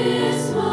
Christmas.